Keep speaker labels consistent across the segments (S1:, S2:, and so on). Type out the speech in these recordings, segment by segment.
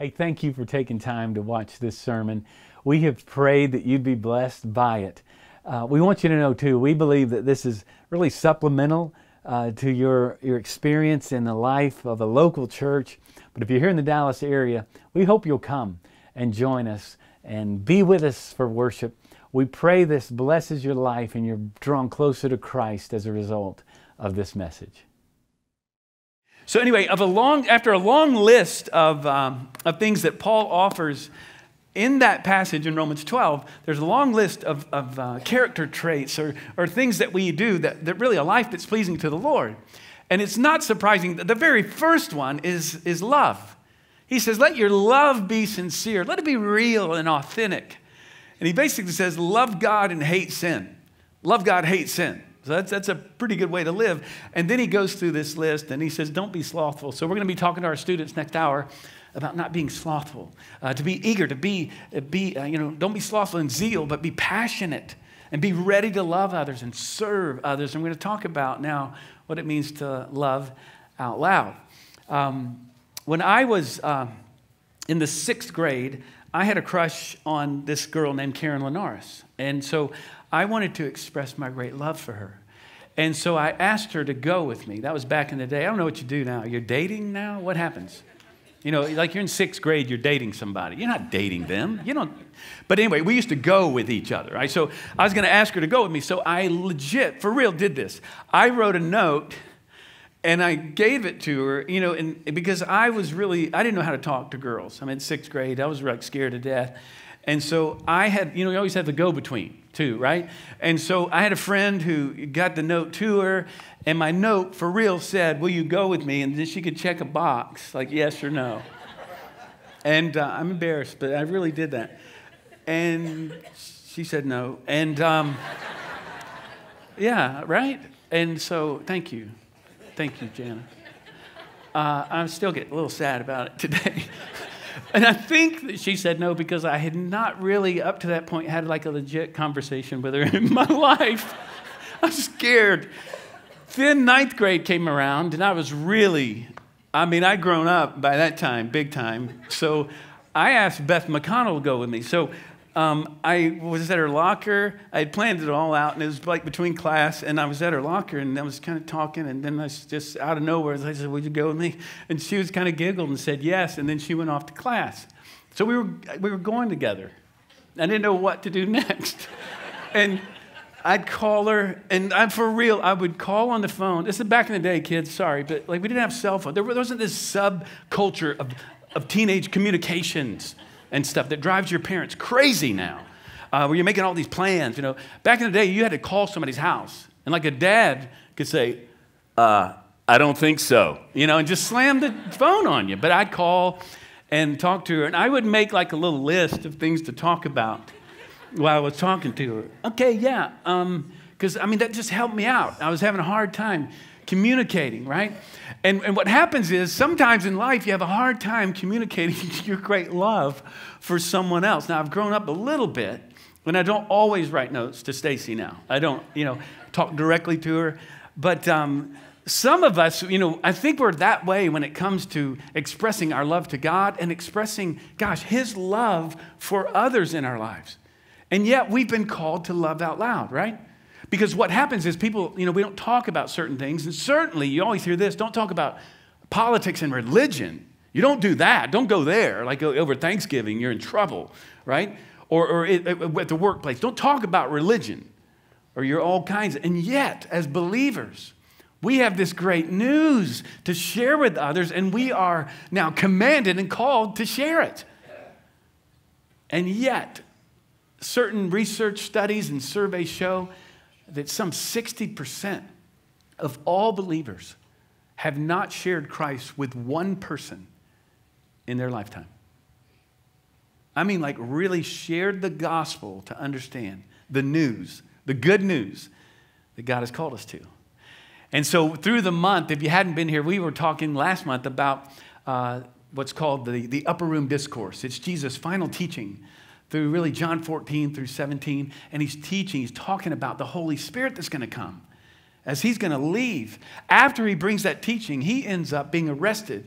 S1: Hey, thank you for taking time to watch this sermon. We have prayed that you'd be blessed by it. Uh, we want you to know, too, we believe that this is really supplemental uh, to your, your experience in the life of a local church. But if you're here in the Dallas area, we hope you'll come and join us and be with us for worship. We pray this blesses your life and you're drawn closer to Christ as a result of this message.
S2: So anyway, of a long, after a long list of, um, of things that Paul offers in that passage in Romans 12, there's a long list of, of uh, character traits or, or things that we do that, that really a life that's pleasing to the Lord. And it's not surprising that the very first one is, is love. He says, let your love be sincere. Let it be real and authentic. And he basically says, love God and hate sin. Love God, hate sin. So that's, that's a pretty good way to live. And then he goes through this list and he says, Don't be slothful. So we're going to be talking to our students next hour about not being slothful, uh, to be eager, to be, uh, be uh, you know, don't be slothful in zeal, but be passionate and be ready to love others and serve others. And we're going to talk about now what it means to love out loud. Um, when I was uh, in the sixth grade, I had a crush on this girl named Karen Linares. And so I wanted to express my great love for her. And so I asked her to go with me. That was back in the day. I don't know what you do now. You're dating now? What happens? You know, like you're in sixth grade, you're dating somebody. You're not dating them. You don't. But anyway, we used to go with each other, right? So I was going to ask her to go with me. So I legit, for real, did this. I wrote a note and I gave it to her, you know, and because I was really, I didn't know how to talk to girls. I'm in sixth grade. I was like scared to death. And so I had, you know, you always have the go between too, right? And so I had a friend who got the note to her, and my note for real said, Will you go with me? And then she could check a box, like yes or no. and uh, I'm embarrassed, but I really did that. And she said no. And um, yeah, right? And so thank you. Thank you, Jana. Uh, I still get a little sad about it today. And I think that she said no because I had not really, up to that point, had like a legit conversation with her in my life. I was scared. Then ninth grade came around, and I was really, I mean, I'd grown up by that time, big time. So I asked Beth McConnell to go with me. So um, I was at her locker. I had planned it all out, and it was like between class, and I was at her locker, and I was kind of talking, and then I just out of nowhere, I said, "Would you go with me?" And she was kind of giggled and said yes, and then she went off to class. So we were we were going together. I didn't know what to do next, and I'd call her, and I'm for real. I would call on the phone. This is back in the day, kids. Sorry, but like we didn't have cell phone. There wasn't this subculture of of teenage communications and stuff that drives your parents crazy now. Uh, where you're making all these plans. You know, back in the day, you had to call somebody's house, and like a dad could say, uh, "I don't think so," you know, and just slam the phone on you. But I'd call and talk to her, and I would make like a little list of things to talk about while I was talking to her. Okay, yeah, because um, I mean that just helped me out. I was having a hard time communicating, right? And, and what happens is sometimes in life you have a hard time communicating your great love for someone else. Now, I've grown up a little bit, and I don't always write notes to Stacy now. I don't, you know, talk directly to her. But um, some of us, you know, I think we're that way when it comes to expressing our love to God and expressing, gosh, His love for others in our lives. And yet we've been called to love out loud, right? Because what happens is people, you know, we don't talk about certain things. And certainly, you always hear this don't talk about politics and religion. You don't do that. Don't go there. Like over Thanksgiving, you're in trouble, right? Or, or it, at the workplace. Don't talk about religion or you're all kinds. And yet, as believers, we have this great news to share with others, and we are now commanded and called to share it. And yet, certain research studies and surveys show that some 60% of all believers have not shared Christ with one person in their lifetime. I mean, like, really shared the gospel to understand the news, the good news that God has called us to. And so, through the month, if you hadn't been here, we were talking last month about uh, what's called the, the upper room discourse. It's Jesus' final teaching through really John 14 through 17, and he's teaching, he's talking about the Holy Spirit that's going to come as he's going to leave. After he brings that teaching, he ends up being arrested.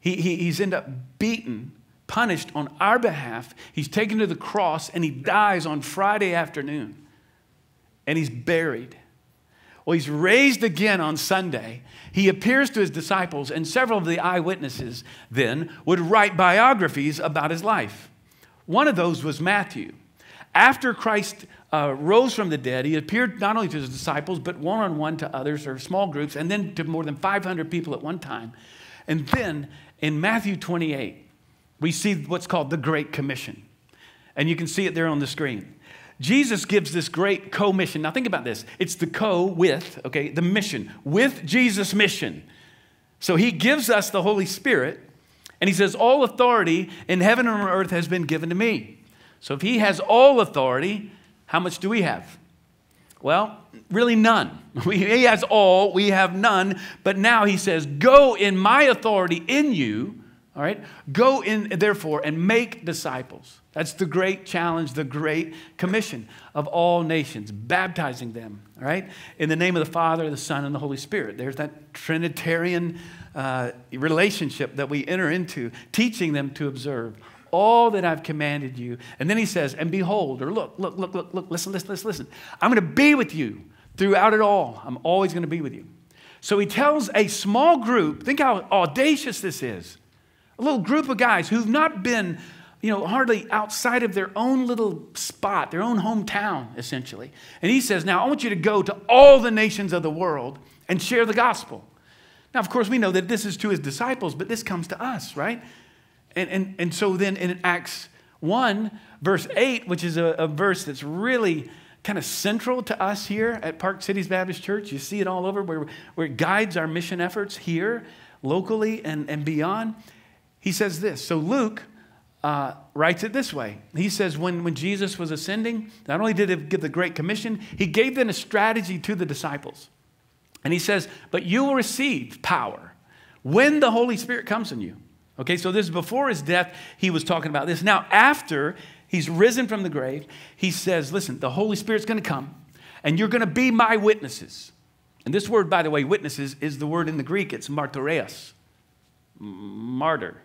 S2: He, he, he's end up beaten punished on our behalf. He's taken to the cross and he dies on Friday afternoon. And he's buried. Well, he's raised again on Sunday. He appears to his disciples, and several of the eyewitnesses then would write biographies about his life. One of those was Matthew. After Christ uh, rose from the dead, he appeared not only to his disciples, but one on one to others or small groups, and then to more than 500 people at one time. And then in Matthew 28, we see what's called the Great Commission. And you can see it there on the screen. Jesus gives this great co-mission. Now think about this. It's the co with, okay, the mission, with Jesus' mission. So he gives us the Holy Spirit, and he says, All authority in heaven and on earth has been given to me. So if he has all authority, how much do we have? Well, really none. he has all, we have none. But now he says, Go in my authority in you, all right? Go in, therefore, and make disciples. That's the great challenge, the great commission of all nations, baptizing them, all right? In the name of the Father, the Son, and the Holy Spirit. There's that Trinitarian uh, relationship that we enter into, teaching them to observe all that I've commanded you. And then he says, and behold, or look, look, look, look, look, listen, listen, listen, listen. I'm going to be with you throughout it all. I'm always going to be with you. So he tells a small group, think how audacious this is. A little group of guys who've not been you know, hardly outside of their own little spot, their own hometown, essentially. And he says, Now I want you to go to all the nations of the world and share the gospel. Now, of course, we know that this is to his disciples, but this comes to us, right? And, and, and so then in Acts 1, verse 8, which is a, a verse that's really kind of central to us here at Park Cities Baptist Church, you see it all over where, where it guides our mission efforts here, locally, and, and beyond. He says this. So Luke, uh, writes it this way. He says, when, when Jesus was ascending, not only did he give the Great Commission, he gave them a strategy to the disciples. And he says, But you will receive power when the Holy Spirit comes on you. Okay, so this is before his death, he was talking about this. Now, after he's risen from the grave, he says, Listen, the Holy Spirit's going to come, and you're going to be my witnesses. And this word, by the way, witnesses, is the word in the Greek, it's martyreos, martyr.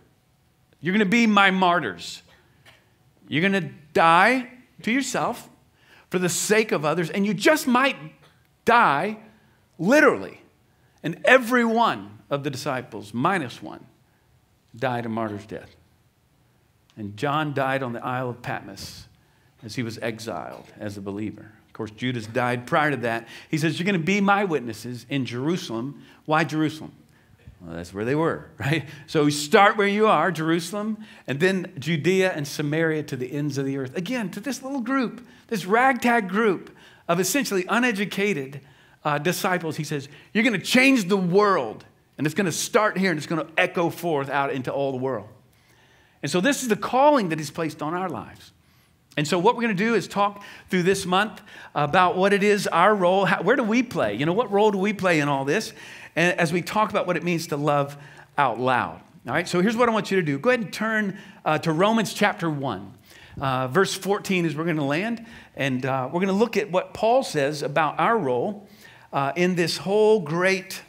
S2: You're going to be my martyrs. You're going to die to yourself for the sake of others, and you just might die literally. And every one of the disciples, minus one, died a martyr's death. And John died on the Isle of Patmos as he was exiled as a believer. Of course, Judas died prior to that. He says, You're going to be my witnesses in Jerusalem. Why Jerusalem? Well, that's where they were, right? So we start where you are, Jerusalem, and then Judea and Samaria to the ends of the earth. Again, to this little group, this ragtag group of essentially uneducated uh, disciples, he says, You're going to change the world. And it's going to start here and it's going to echo forth out into all the world. And so, this is the calling that he's placed on our lives. And so, what we're going to do is talk through this month about what it is, our role. How, where do we play? You know, what role do we play in all this? and as we talk about what it means to love out loud. All right, so here's what I want you to do go ahead and turn uh, to Romans chapter 1. Uh, verse 14 is where we're going to land, and uh, we're going to look at what Paul says about our role uh, in this whole great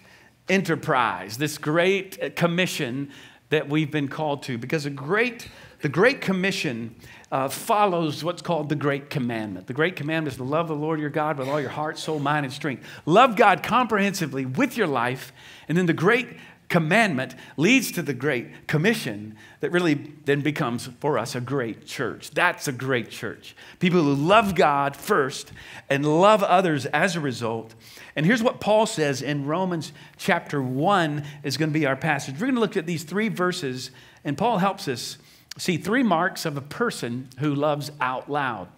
S2: enterprise, this great commission that we've been called to. Because a great, the Great Commission uh, follows what's called the Great Commandment. The Great Commandment is to love the Lord your God with all your heart, soul, mind, and strength. Love God comprehensively with your life. And then the Great Commandment leads to the Great Commission that really then becomes for us a great church. That's a great church. People who love God first and love others as a result. And here's what Paul says in Romans chapter 1 is going to be our passage. We're going to look at these three verses, and Paul helps us see three marks of a person who loves out loud.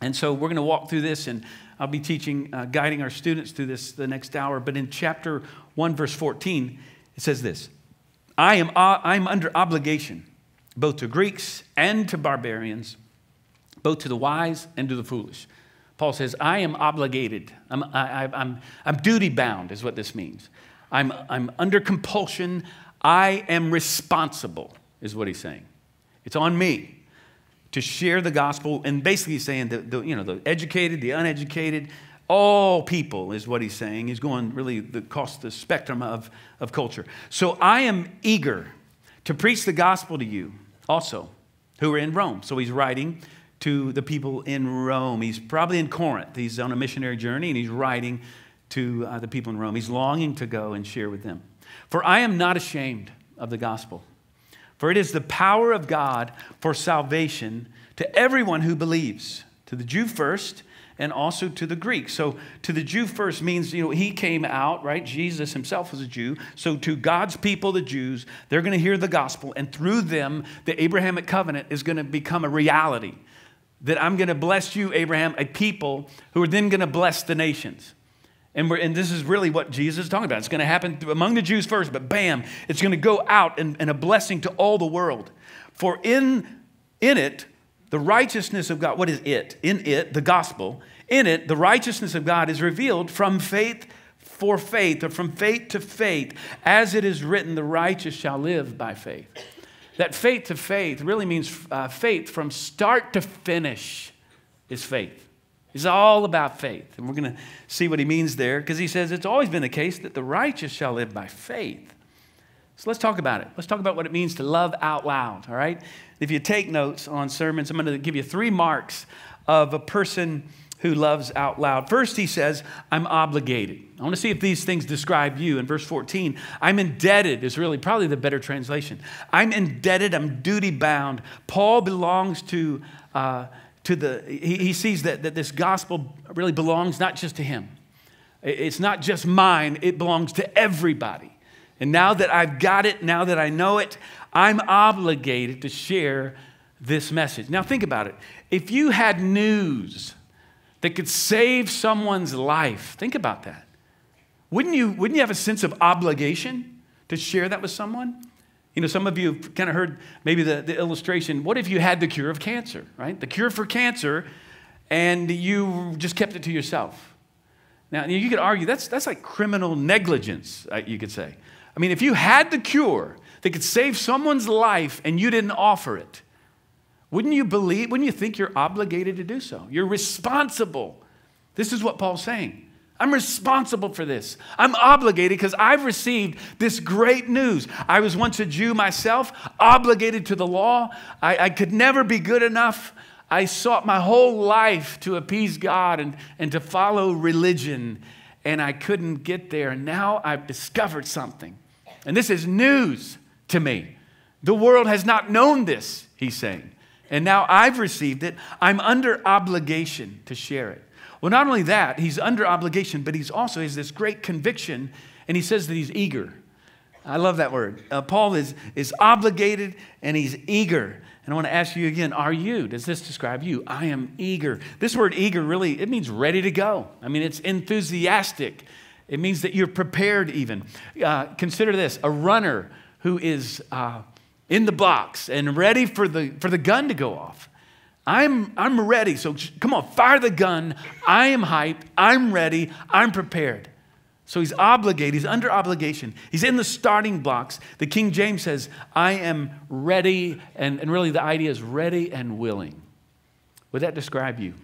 S2: And so we're going to walk through this, and I'll be teaching, uh, guiding our students through this the next hour. But in chapter 1, verse 14, it says this I am, uh, I am under obligation, both to Greeks and to barbarians, both to the wise and to the foolish. Paul says, I am obligated. I'm, I, I'm, I'm duty bound, is what this means. I'm, I'm under compulsion. I am responsible, is what he's saying. It's on me to share the gospel and basically saying that the, you know, the educated, the uneducated, all people is what he's saying. He's going really across the spectrum of, of culture. So I am eager to preach the gospel to you also who are in Rome. So he's writing to the people in Rome. He's probably in Corinth. He's on a missionary journey and he's writing to uh, the people in Rome. He's longing to go and share with them. For I am not ashamed of the gospel, for it is the power of God for salvation to everyone who believes, to the Jew first and also to the Greek. So to the Jew first means, you know, he came out, right? Jesus himself was a Jew. So to God's people, the Jews, they're going to hear the gospel, and through them, the Abrahamic covenant is going to become a reality. That I'm going to bless you, Abraham, a people who are then going to bless the nations. And, and, this is really what Jesus is talking about. It's going to happen among the Jews first, but bam, it's going to go out and, and a blessing to all the world. For in, in it, the righteousness of God, what is it? In it, the gospel, in it, the righteousness of God is revealed from faith for faith, or from faith to faith, as it is written, the righteous shall live by faith. That faith to faith really means uh, faith from start to finish is faith. It's all about faith. And we're going to see what he means there because he says it's always been the case that the righteous shall live by faith. So let's talk about it. Let's talk about what it means to love out loud, all right? If you take notes on sermons, I'm going to give you three marks of a person who loves out loud. First, he says, I'm obligated. I want to see if these things describe you. In verse 14, I'm indebted is really probably the better translation. I'm indebted, I'm duty bound. Paul belongs to, uh, to the, he, he sees that, that this gospel really belongs not just to him, it's not just mine, it belongs to everybody. And now that I've got it, now that I know it, I'm obligated to share this message. Now, think about it. If you had news that could save someone's life, think about that. Wouldn't you, wouldn't you have a sense of obligation to share that with someone? You know, some of you have kind of heard maybe the, the illustration. What if you had the cure of cancer, right? The cure for cancer, and you just kept it to yourself? Now, you could argue that's, that's like criminal negligence, uh, you could say. I mean, if you had the cure that could save someone's life and you didn't offer it, wouldn't you believe, wouldn't you think you're obligated to do so? You're responsible. This is what Paul's saying. I'm responsible for this. I'm obligated because I've received this great news. I was once a Jew myself, obligated to the law. I, I, could never be good enough. I sought my whole life to appease God and, and to follow religion, and I couldn't get there. And now I've discovered something. And this is news to me. The world has not known this, he's saying. And now I've received it. I'm under obligation to share it. Well, not only that, he's under obligation, but he's also has this great conviction, and he says that he's eager. I love that word. Uh, Paul is, is obligated and he's eager. And I want to ask you again, are you? Does this describe you? I am eager. This word eager really, it means ready to go. I mean, it's enthusiastic. It means that you're prepared even. Uh, consider this a runner who is uh, in the box and ready for the, for the gun to go off. I'm, I'm ready. So come on, fire the gun. I am hyped. I'm ready. I'm prepared. So he's obligated. He's under obligation. He's in the starting blocks. The King James says, I am ready. And, and really, the idea is ready and willing. Would that describe you?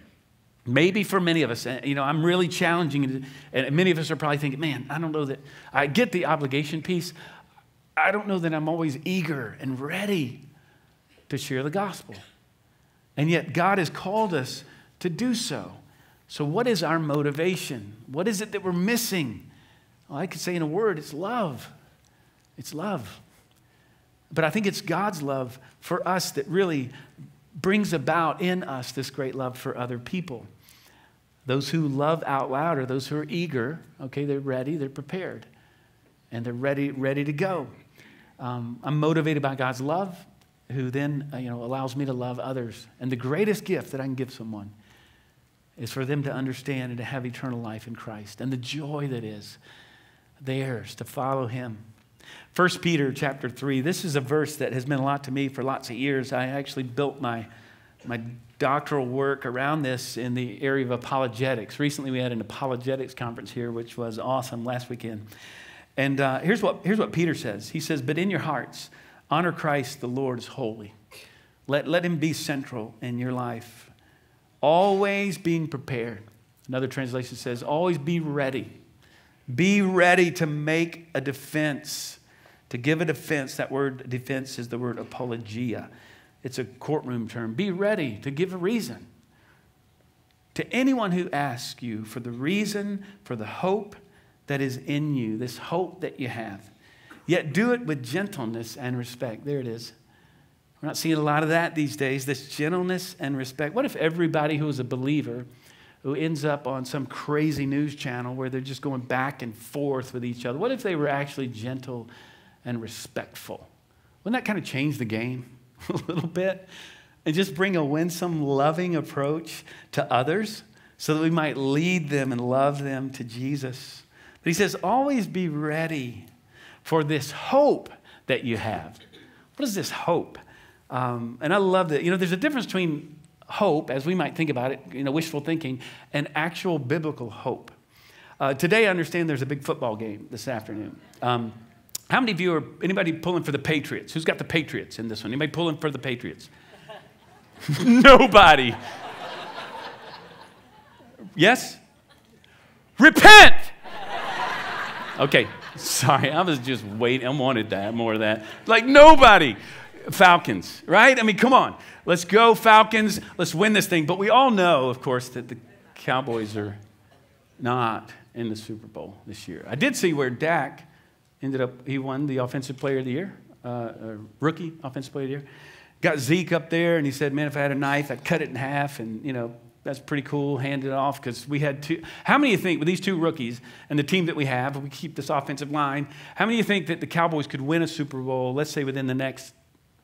S2: Maybe for many of us, eh, you know, I'm really challenging, and many of us are probably thinking, man, I don't know that I get the obligation piece. I don't know that I'm always eager and ready to share the gospel. And yet, God has called us to do so. So, what is our motivation? What is it that we're missing? Well, I could say in a word, it's love. It's love. But I think it's God's love for us that really brings about in us this great love for other people. Those who love out loud are those who are eager. Okay, they're ready, they're prepared, and they're ready, ready to go. Um, I'm motivated by God's love, who then uh, you know, allows me to love others. And the greatest gift that I can give someone is for them to understand and to have eternal life in Christ and the joy that is theirs to follow Him. 1 Peter chapter 3, this is a verse that has meant a lot to me for lots of years. I actually built my, my doctoral work around this in the area of apologetics. Recently, we had an apologetics conference here, which was awesome last weekend. And uh, here's, what, here's what Peter says He says, But in your hearts, honor Christ the Lord is holy. Let, let him be central in your life. Always being prepared. Another translation says, always be ready. Be ready to make a defense To give a defense, that word defense is the word apologia. It's a courtroom term. Be ready to give a reason to anyone who asks you for the reason for the hope that is in you, this hope that you have. Yet do it with gentleness and respect. There it is. We're not seeing a lot of that these days, this gentleness and respect. What if everybody who is a believer, who ends up on some crazy news channel where they're just going back and forth with each other, what if they were actually gentle and respectful? Wouldn't that kind of change the game a little bit? And just bring a winsome, loving approach to others so that we might lead them and love them to Jesus. But he says, always be ready for this hope that you have. What is this hope? Um, and I love that. You know, there's a difference between hope, as we might think about it, you know, wishful thinking, and actual biblical hope. Uh, today, I understand there's a big football game this afternoon. Um, how many of you are anybody pulling for the Patriots? Who's got the Patriots in this one? Anybody pulling for the Patriots? Nobody. yes? Repent! Okay, sorry, I was just waiting. I wanted that, more of that. Like nobody. Falcons, right? I mean, come on. Let's go, Falcons. Let's win this thing. But we all know, of course, that the Cowboys are not in the Super Bowl this year. I did see where Dak ended up, he won the Offensive Player of the Year, uh, uh, rookie Offensive Player of the Year. Got Zeke up there, and he said, Man, if I had a knife, I'd cut it in half and, you know, that's pretty cool, hand it off because we had two. How many of you think, with these two rookies and the team that we have, we keep this offensive line, how many of you think that the Cowboys could win a Super Bowl, let's say within the next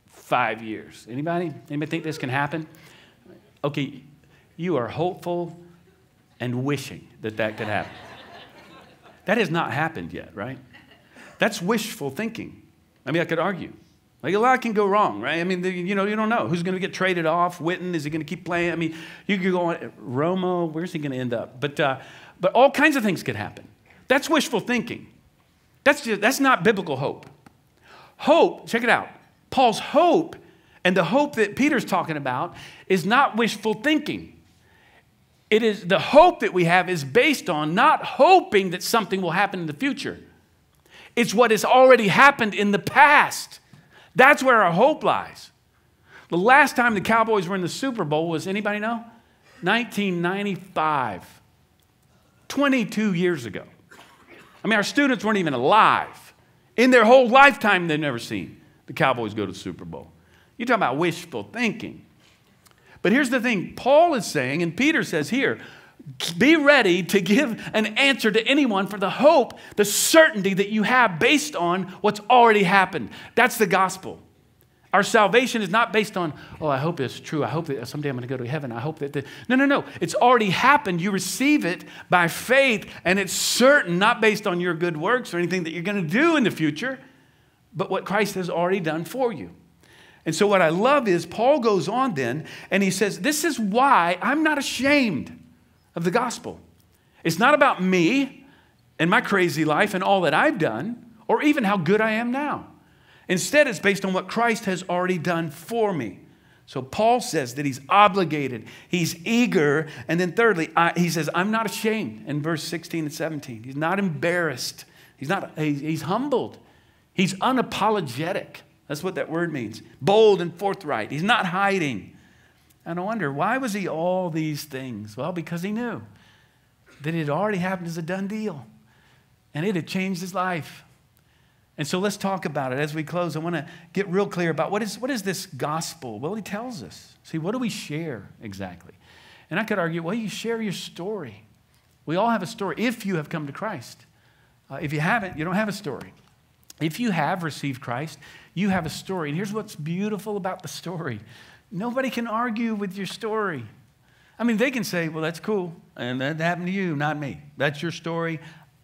S2: five years. Anybody? Anybody think this can happen? Okay, you are hopeful and wishing that that could happen. that has not happened yet, right? That's wishful thinking. I mean, I could argue. Like a lot can go wrong, right? I mean, the, you know, you don't know who's going to get traded off. Witten is he going to keep playing? I mean, you could go on. Romo, where's he going to end up? But, uh, but all kinds of things could happen. That's wishful thinking. That's just, that's not biblical hope. Hope, check it out. Paul's hope and the hope that Peter's talking about is not wishful thinking. It is the hope that we have is based on not hoping that something will happen in the future. It's what has already happened in the past. That's where our hope lies. The last time the Cowboys were in the Super Bowl was anybody know? 1995. 22 years ago. I mean, our students weren't even alive. In their whole lifetime, they've never seen the Cowboys go to the Super Bowl. You're talking about wishful thinking. But here's the thing Paul is saying, and Peter says here, be ready to give an answer to anyone for the hope, the certainty that you have based on what's already happened. That's the gospel. Our salvation is not based on, oh, I hope it's true. I hope that someday I'm going to go to heaven. I hope that. The... No, no, no. It's already happened. You receive it by faith, and it's certain, not based on your good works or anything that you're going to do in the future but what Christ has already done for you. And so, what I love is Paul goes on then and he says, This is why I'm not ashamed of the gospel. It's not about me and my crazy life and all that I've done, or even how good I am now. Instead, it's based on what Christ has already done for me. So, Paul says that he's obligated, he's eager, and then thirdly, I, he says, I'm not ashamed in verse 16 and 17. He's not embarrassed, he's, not, he's humbled. He's unapologetic. That's what that word means. Bold and forthright. He's not hiding. And I wonder, why was he all these things? Well, because he knew that it had already happened as a done deal and it had changed his life. And so let's talk about it as we close. I want to get real clear about what is, what is this gospel? Well, he tells us. See, what do we share exactly? And I could argue, well, you share your story. We all have a story if you have come to Christ. Uh, if you haven't, you don't have a story. If you have received Christ, you have a story. And here's what's beautiful about the story nobody can argue with your story. I mean, they can say, well, that's cool. And that happened to you, not me. That's your story.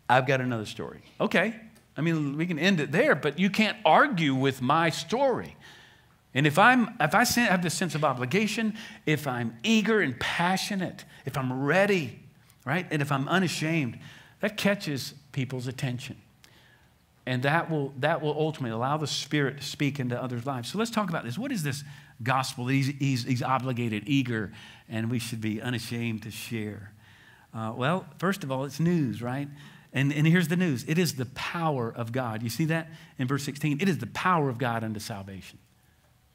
S2: I've got another story. Okay. I mean, we can end it there, but you can't argue with my story. And if, I'm, if I have this sense of obligation, if I'm eager and passionate, if I'm ready, right, and if I'm unashamed, that catches people's attention. And that will, that will ultimately allow the Spirit to speak into others' lives. So let's talk about this. What is this gospel he's, he's, he's obligated, eager, and we should be unashamed to share? Uh, well, first of all, it's news, right? And, and here's the news it is the power of God. You see that in verse 16? It is the power of God unto salvation.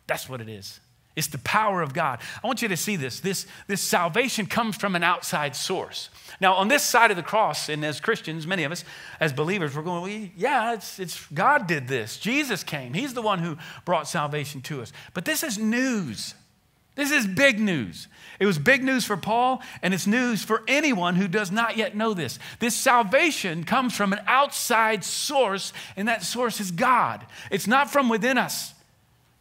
S2: That's what it is. It's the power of God. I want you to see this. This, this salvation comes from an outside source. Now, on this side of the cross, and as Christians, many of us, as believers, we're going, well, yeah, it's, it's God did this. Jesus came. He's the one who brought salvation to us. But this is news. This is big news. It was big news for Paul, and it's news for anyone who does not yet know this. This salvation comes from an outside source, and that source is God. It's not from within us.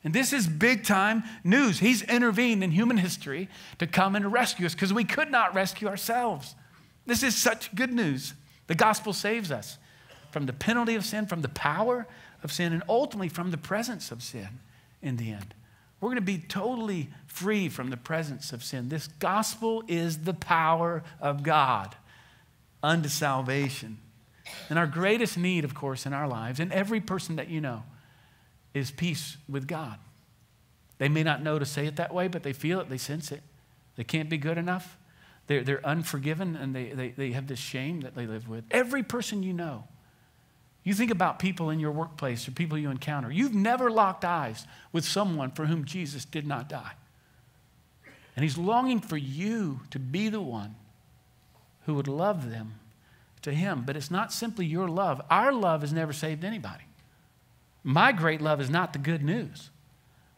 S2: And this is big time news. He's intervened in human history to come and rescue us because we could not rescue ourselves. This is such good news. The gospel saves us from the penalty of sin, from the power of sin, and ultimately from the presence of sin in the end. We're going to be totally free from the presence of sin. This gospel is the power of God unto salvation. And our greatest need, of course, in our lives, and every person that you know, is peace with God. They may not know to say it that way, but they feel it, they sense it. They can't be good enough. They're, they're unforgiven and they, they, they have this shame that they live with. Every person you know, you think about people in your workplace or people you encounter. You've never locked eyes with someone for whom Jesus did not die. And he's longing for you to be the one who would love them to him. But it's not simply your love. Our love has never saved anybody. My great love is not the good news.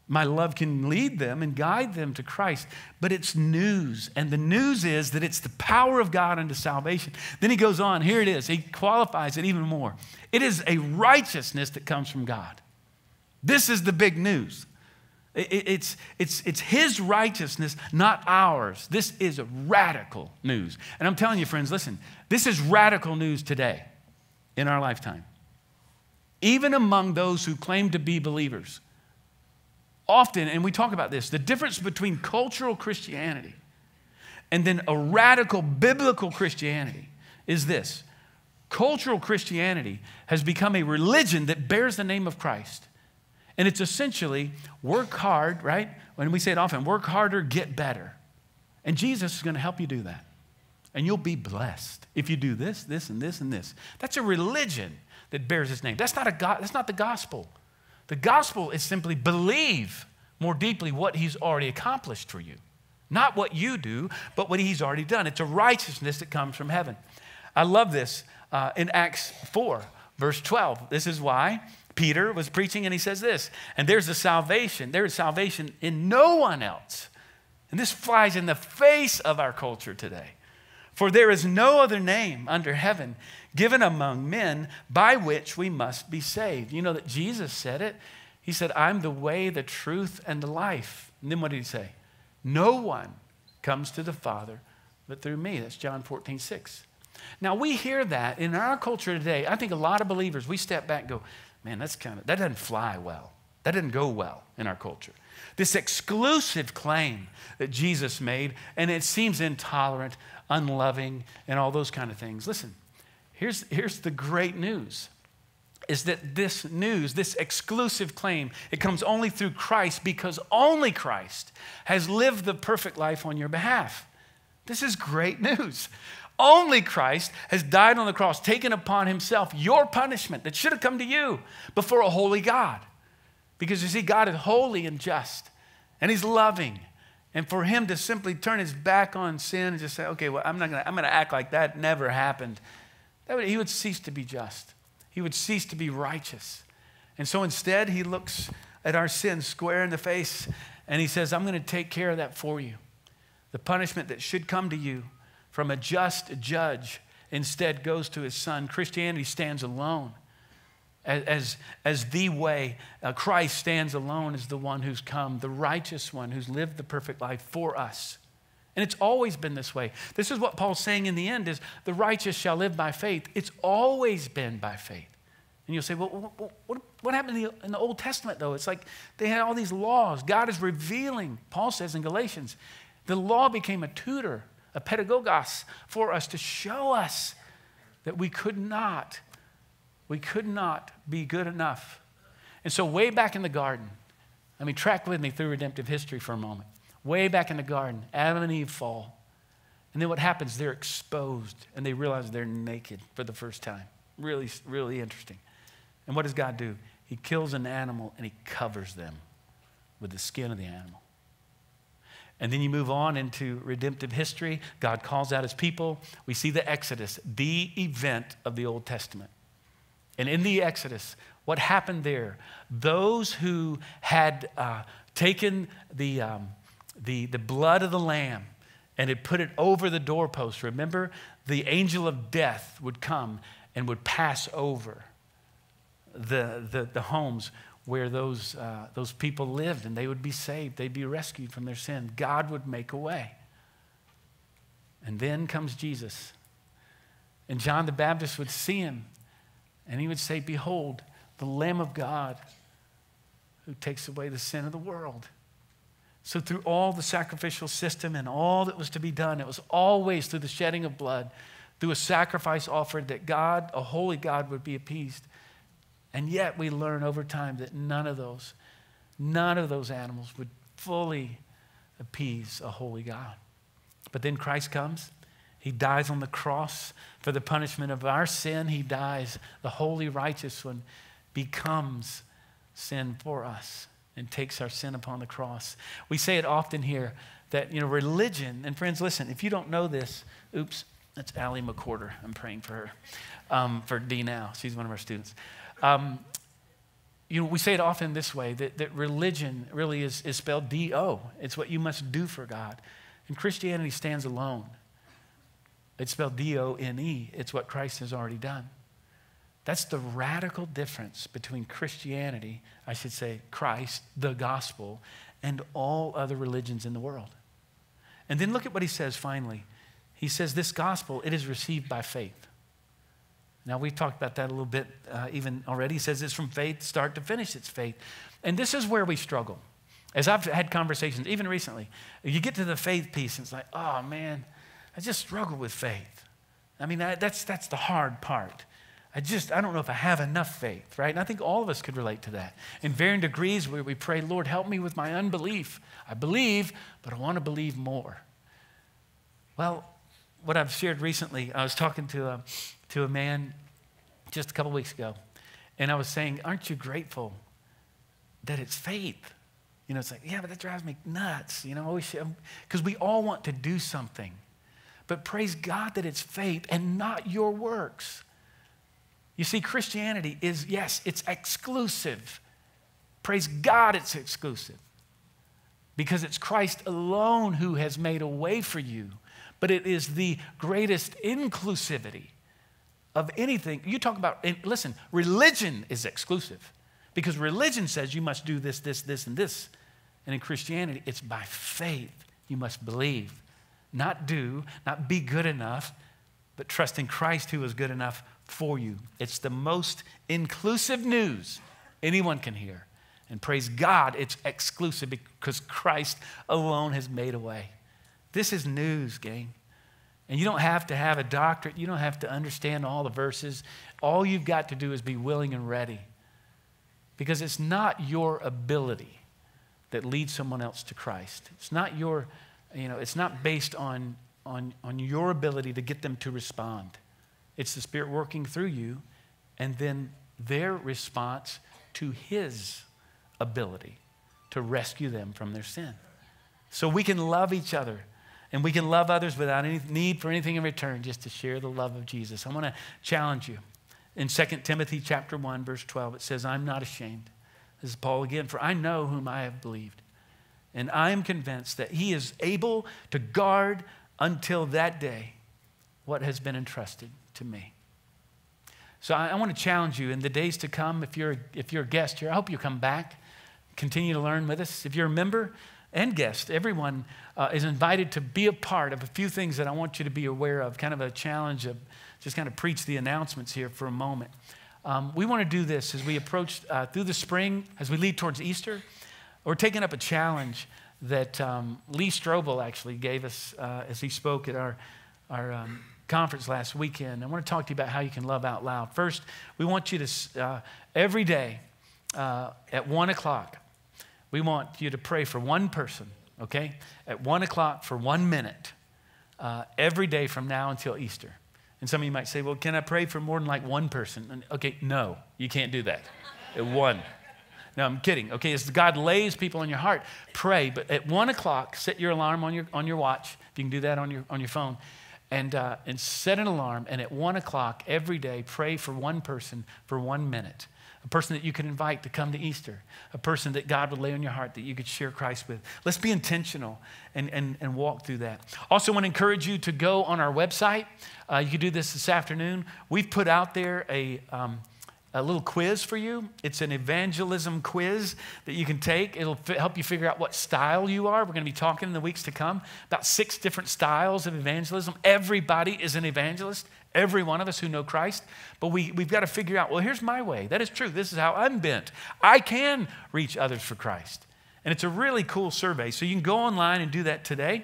S2: My love can lead them and guide them to Christ, but it's news. And the news is that it's the power of God unto salvation. Then he goes on, here it is. He qualifies it even more. It is a righteousness that comes from God. This is the big news. It's, it's, it's his righteousness, not ours. This is radical news. And I'm telling you, friends, listen, this is radical news today in our lifetime even among those who claim to be believers. Often, and we talk about this, the difference between cultural Christianity and then a radical biblical Christianity is this cultural Christianity has become a religion that bears the name of Christ. And it's essentially work hard, right? When we say it often, work harder, get better. And Jesus is going to help you do that. And you'll be blessed if you do this, this, and this, and this. That's a religion that bears his name. That's not, a God, that's not the gospel. The gospel is simply believe more deeply what he's already accomplished for you. Not what you do, but what he's already done. It's a righteousness that comes from heaven. I love this uh, in Acts 4, verse 12. This is why Peter was preaching and he says this, and there's a salvation. There is salvation in no one else. And this flies in the face of our culture today. For there is no other name under heaven given among men by which we must be saved. You know that Jesus said it. He said, I'm the way, the truth, and the life. And then what did he say? No one comes to the Father but through me. That's John 14, 6. Now we hear that in our culture today. I think a lot of believers, we step back and go, man, that's kind of, that doesn't fly well. That didn't go well in our culture. This exclusive claim that Jesus made, and it seems intolerant unloving, and all those kind of things. Listen, here's, here's the great news is that this news, this exclusive claim, it comes only through Christ because only Christ has lived the perfect life on your behalf. This is great news. Only Christ has died on the cross, taken upon himself your punishment that should have come to you before a holy God. Because you see, God is holy and just, and he's loving, and for him to simply turn his back on sin and just say, okay, well, I'm not gonna, I'm gonna act like that never happened, would, he would cease to be just. He would cease to be righteous. And so instead, he looks at our sin square in the face and he says, I'm gonna take care of that for you. The punishment that should come to you from a just judge instead goes to his son. Christianity stands alone as, as the way. Uh, Christ stands alone as the one who's come, the righteous one who's lived the perfect life for us. And it's always been this way. This is what Paul's saying in the end is the righteous shall live by faith. It's always been by faith. And you'll say, well, what, what, happened in the, in the Old Testament, though? It's like they had all these laws. God is revealing, Paul says in Galatians, the law became a tutor, a pedagogos for us to show us that we could not we could not be good enough. And so, way back in the garden, I mean, track with me through redemptive history for a moment. Way back in the garden, Adam and Eve fall. And then what happens? They're exposed and they realize they're naked for the first time. Really, really interesting. And what does God do? He kills an animal and he covers them with the skin of the animal. And then you move on into redemptive history. God calls out his people. We see the Exodus, the event of the Old Testament. And in the Exodus, what happened there? Those who had uh, taken the, um, the, the blood of the lamb and had put it over the doorpost, remember, the angel of death would come and would pass over the, the, the homes where those, uh, those people lived and they would be saved. They'd be rescued from their sin. God would make a way. And then comes Jesus. And John the Baptist would see him and he would say, Behold, the Lamb of God who takes away the sin of the world. So, through all the sacrificial system and all that was to be done, it was always through the shedding of blood, through a sacrifice offered that God, a holy God, would be appeased. And yet we learn over time that none of those, none of those animals would fully appease a holy God. But then Christ comes. He dies on the cross for the punishment of our sin. He dies. The holy, righteous one becomes sin for us and takes our sin upon the cross. We say it often here that, you know, religion, and friends, listen, if you don't know this, oops, that's Allie McCorder. I'm praying for her, um, for D now. She's one of our students. Um, you know, we say it often this way that, that religion really is, is spelled D O. It's what you must do for God. And Christianity stands alone. It's spelled D O N E. It's what Christ has already done. That's the radical difference between Christianity, I should say, Christ, the gospel, and all other religions in the world. And then look at what he says finally. He says, This gospel, it is received by faith. Now, we've talked about that a little bit uh, even already. He says it's from faith, start to finish, it's faith. And this is where we struggle. As I've had conversations, even recently, you get to the faith piece and it's like, oh man, I just struggle with faith. I mean, that's, that's the hard part. I just, I don't know if I have enough faith, right? And I think all of us could relate to that. In varying degrees, where we pray, Lord, help me with my unbelief. I believe, but I want to believe more. Well, what I've shared recently, I was talking to a, to a man just a couple weeks ago, and I was saying, Aren't you grateful that it's faith? You know, it's like, yeah, but that drives me nuts, you know, because um, we all want to do something. But praise God that it's faith and not your works. You see, Christianity is, yes, it's exclusive. Praise God, it's exclusive. Because it's Christ alone who has made a way for you. But it is the greatest inclusivity of anything. You talk about, listen, religion is exclusive because religion says you must do this, this, this, and this. And in Christianity, it's by faith. You must believe, not do, not be good enough, but trust in Christ who is good enough for you. It's the most inclusive news anyone can hear. And praise God, it's exclusive because Christ alone has made a way. This is news, gang. And you don't have to have a doctorate, you don't have to understand all the verses. All you've got to do is be willing and ready. Because it's not your ability that leads someone else to Christ. It's not your, you know, it's not based on, on, on your ability to get them to respond. It's the Spirit working through you and then their response to His ability to rescue them from their sin. So we can love each other and we can love others without any need for anything in return, just to share the love of Jesus. I want to challenge you. In 2 Timothy chapter 1, verse 12, it says, I'm not ashamed. This is Paul again, for I know whom I have believed. And I am convinced that he is able to guard until that day what has been entrusted to me. So I, I want to challenge you in the days to come, if you're, if you're a guest here, I hope you come back, continue to learn with us. If you're a member, and guest, everyone uh, is invited to be a part of a few things that I want you to be aware of, kind of a challenge of just kind of preach the announcements here for a moment. Um, we want to do this as we approach uh, through the spring, as we lead towards Easter. We're taking up a challenge that um, Lee Strobel actually gave us uh, as he spoke at our, our um, conference last weekend. I want to talk to you about how you can love out loud. First, we want you to, uh, every day uh, at 1 o'clock, we want you to pray for one person, okay? At one o'clock for one minute. uh, every day from now until Easter. And some of you might say, well, can I pray for more than like one person? And, okay, no, you can't do that. At one. No, I'm kidding. Okay, as God lays people on your heart, pray. But at one o'clock, set your alarm on your, on your watch. If you can do that on your, on your phone. And, uh, and set an alarm. And at one o'clock every day, pray for one person for one minute a person that you could invite to come to Easter, a person that God would lay on your heart that you could share Christ with. Let's be intentional and, and, and walk through that. Also, want to encourage you to go on our website. Uh, you can do this this afternoon. We've put out there a, um, a little quiz for you. It's an evangelism quiz that you can take. It'll help you figure out what style you are. We're going to be talking in the weeks to come about six different styles of evangelism. Everybody is an evangelist, every one of us who know Christ. But we, we've got to figure out well, here's my way. That is true. This is how I'm bent. I can reach others for Christ. And it's a really cool survey. So you can go online and do that today.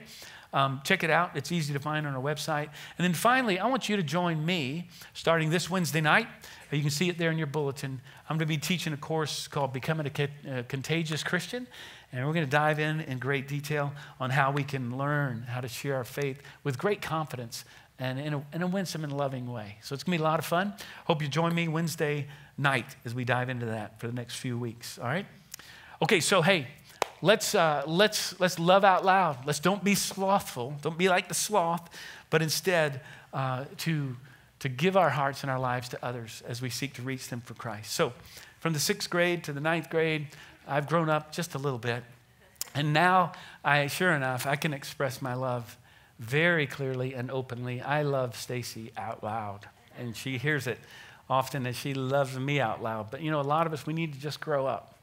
S2: Um, check it out. It's easy to find on our website. And then finally, I want you to join me starting this Wednesday night. You can see it there in your bulletin. I'm going to be teaching a course called Becoming a Contagious Christian. And we're going to dive in in great detail on how we can learn how to share our faith with great confidence and in a, in a winsome and loving way. So it's going to be a lot of fun. Hope you join me Wednesday night as we dive into that for the next few weeks. All right? Okay, so hey, let's, uh, let's, let's love out loud. Let's don't be slothful. Don't be like the sloth, but instead uh, to to give our hearts and our lives to others as we seek to reach them for Christ. So, from the sixth grade to the ninth grade, I've grown up just a little bit. And now, I sure enough, I can express my love very clearly and openly. I love Stacy out loud, and she hears it often as she loves me out loud. But you know, a lot of us, we need to just grow up.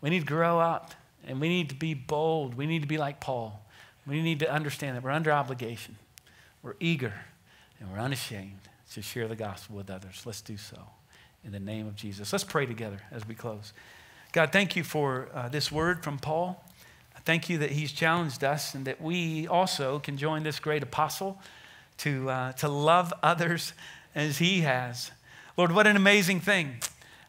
S2: We need to grow up, and we need to be bold. We need to be like Paul. We need to understand that we're under obligation, we're eager, and we're unashamed to share the gospel with others. Let's do so in the name of Jesus. Let's pray together as we close. God, thank you for uh, this word from Paul. Thank you that he's challenged us and that we also can join this great apostle to, uh, to love others as he has. Lord, what an amazing thing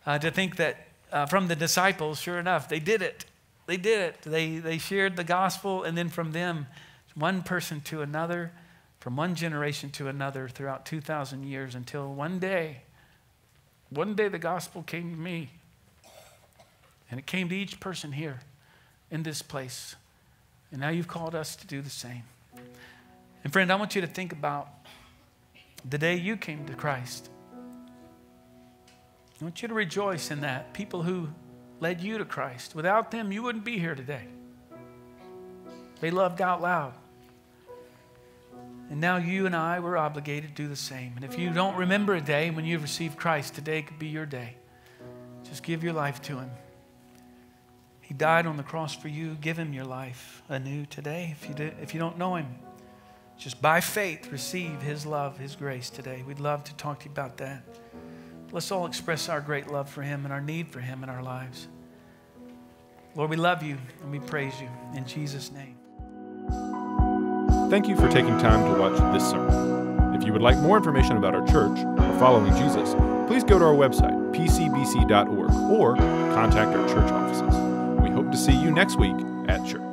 S2: uh, to think that uh, from the disciples, sure enough, they did it. They did it. They, they shared the gospel, and then from them, one person to another, from one generation to another throughout 2,000 years until one day, one day the gospel came to me. And it came to each person here in this place. And now you've called us to do the same. And friend, I want you to think about the day you came to Christ. I want you to rejoice in that. People who led you to Christ. Without them, you wouldn't be here today. They loved out loud. And now you and I, we're obligated to do the same. And if you don't remember a day when you've received Christ, today could be your day. Just give your life to Him. He died on the cross for you. Give Him your life anew today. If you, do, if you don't know Him, just by faith receive His love, His grace today. We'd love to talk to you about that. Let's all express our great love for Him and our need for Him in our lives. Lord, we love you and we praise you. In Jesus' name.
S3: Thank you for taking time to watch this sermon. If you would like more information about our church or following Jesus, please go to our website, pcbc.org, or contact our church offices. We hope to see you next week at church.